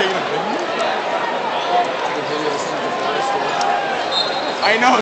a video? I know.